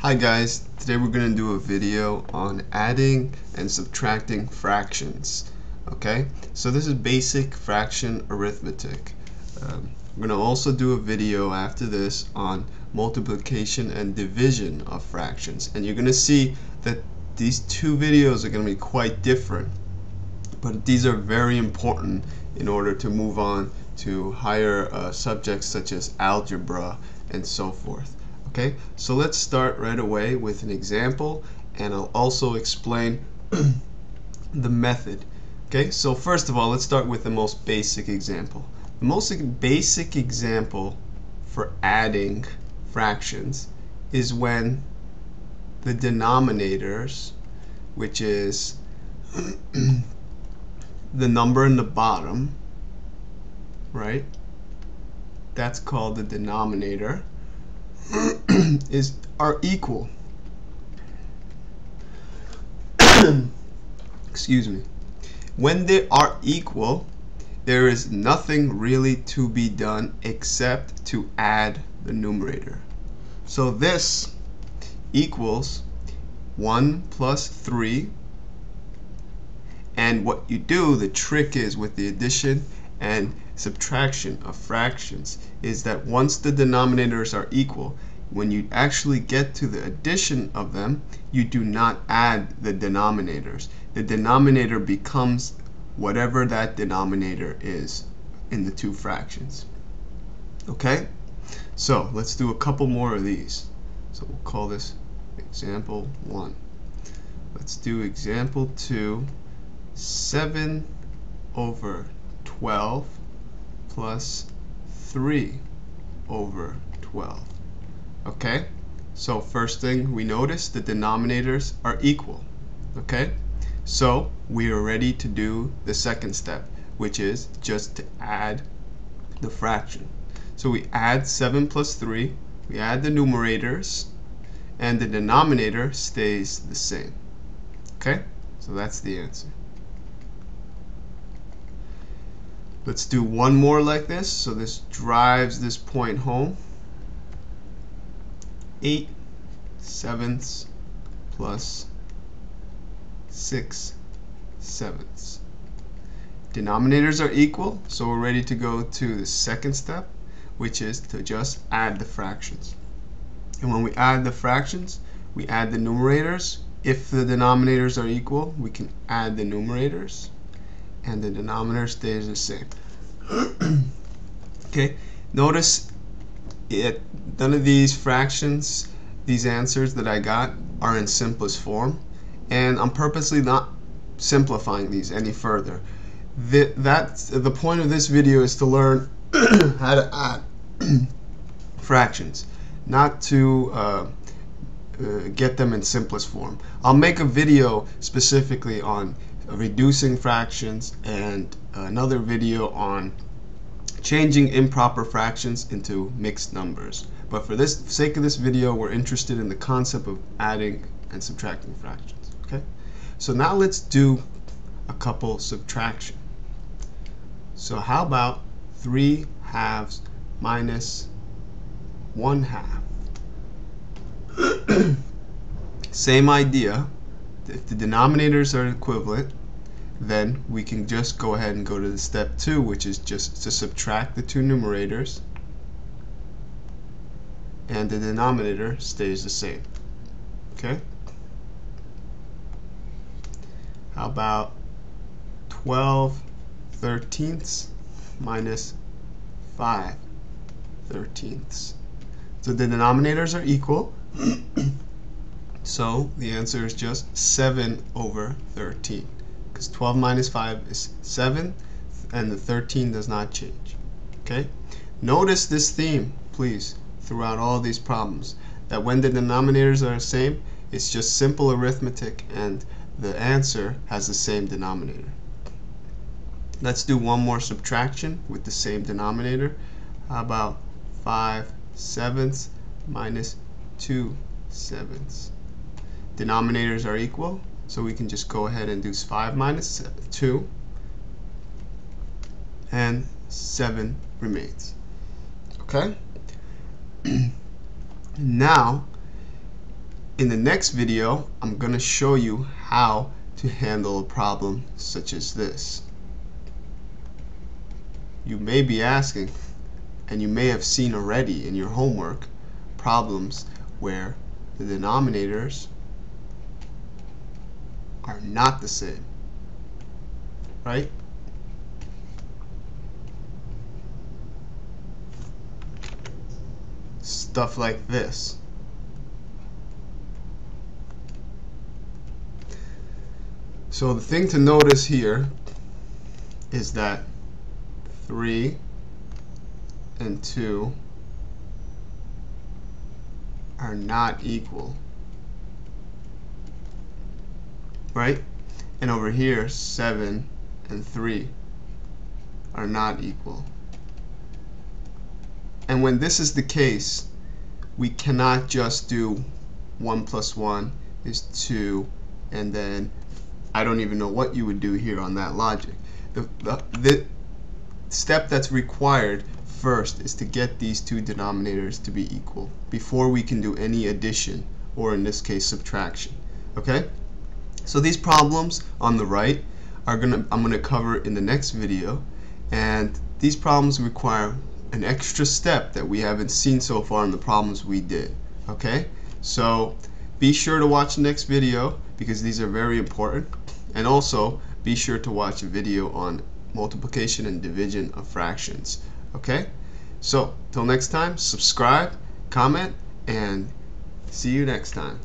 Hi guys, today we're going to do a video on adding and subtracting fractions. Okay, so this is basic fraction arithmetic. Um, we're going to also do a video after this on multiplication and division of fractions. And you're going to see that these two videos are going to be quite different. But these are very important in order to move on to higher uh, subjects such as algebra and so forth. Okay, so let's start right away with an example and I'll also explain the method. Okay, so first of all, let's start with the most basic example. The most basic example for adding fractions is when the denominators, which is the number in the bottom, right? That's called the denominator is are equal. Excuse me. When they are equal, there is nothing really to be done except to add the numerator. So this equals 1 plus 3 and what you do, the trick is with the addition and subtraction of fractions is that once the denominators are equal, when you actually get to the addition of them, you do not add the denominators. The denominator becomes whatever that denominator is in the two fractions. Okay? So let's do a couple more of these. So we'll call this example 1. Let's do example 2. 7 over 12 plus 3 over 12. Okay? So first thing we notice, the denominators are equal. Okay? So we are ready to do the second step, which is just to add the fraction. So we add 7 plus 3, we add the numerators, and the denominator stays the same. Okay? So that's the answer. Let's do one more like this. So this drives this point home. 8 sevenths plus 6 sevenths. Denominators are equal, so we're ready to go to the second step, which is to just add the fractions. And when we add the fractions, we add the numerators. If the denominators are equal, we can add the numerators and the denominator stays the same. okay, notice it, none of these fractions, these answers that I got are in simplest form and I'm purposely not simplifying these any further. The, that, the point of this video is to learn how to add fractions, not to uh, uh, get them in simplest form. I'll make a video specifically on reducing fractions and another video on changing improper fractions into mixed numbers. But for this sake of this video, we're interested in the concept of adding and subtracting fractions. Okay, so now let's do a couple subtraction. So how about 3 halves minus 1 half? Same idea, if the denominators are equivalent, then we can just go ahead and go to the step two, which is just to subtract the two numerators, and the denominator stays the same. Okay? How about 12 thirteenths minus 5 thirteenths? So the denominators are equal. So the answer is just 7 over 13 because 12 minus 5 is 7 and the 13 does not change. Okay? Notice this theme, please, throughout all these problems, that when the denominators are the same, it's just simple arithmetic and the answer has the same denominator. Let's do one more subtraction with the same denominator. How about 5 sevenths minus 2 sevenths? denominators are equal so we can just go ahead and do 5 minus 2 and 7 remains okay now in the next video, I'm going to show you how to handle a problem such as this. You may be asking, and you may have seen already in your homework, problems where the denominators are not the same. Right? Stuff like this. So the thing to notice here is that 3 and 2 are not equal. Right? And over here, 7 and 3 are not equal. And when this is the case, we cannot just do 1 plus 1 is 2 and then I don't even know what you would do here on that logic. The, the, the step that's required first is to get these two denominators to be equal before we can do any addition or in this case subtraction. Okay? So these problems on the right are gonna I'm gonna cover in the next video and these problems require an extra step that we haven't seen so far in the problems we did. Okay? So be sure to watch the next video because these are very important and also be sure to watch a video on multiplication and division of fractions. Okay? So, till next time, subscribe, comment, and see you next time.